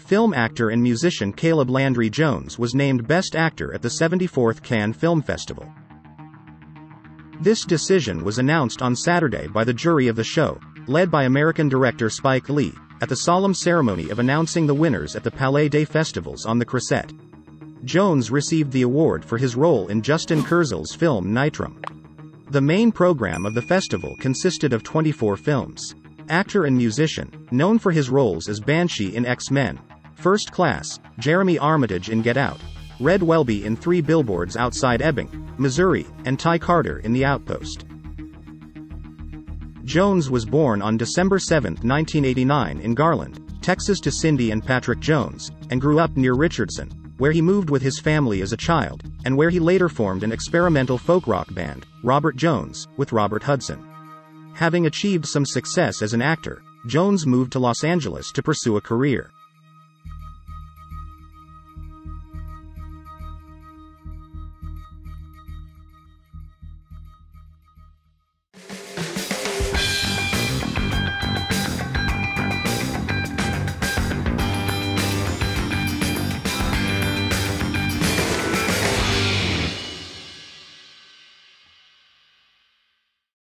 Film actor and musician Caleb Landry Jones was named Best Actor at the 74th Cannes Film Festival. This decision was announced on Saturday by the jury of the show, led by American director Spike Lee, at the solemn ceremony of announcing the winners at the Palais des Festivals on the Croisette. Jones received the award for his role in Justin Kurzel's film Nitram. The main program of the festival consisted of 24 films. Actor and musician, known for his roles as Banshee in X-Men, First Class, Jeremy Armitage in Get Out, Red Welby in Three Billboards Outside Ebbing, Missouri, and Ty Carter in The Outpost. Jones was born on December 7, 1989 in Garland, Texas to Cindy and Patrick Jones, and grew up near Richardson, where he moved with his family as a child, and where he later formed an experimental folk rock band, Robert Jones, with Robert Hudson. Having achieved some success as an actor, Jones moved to Los Angeles to pursue a career.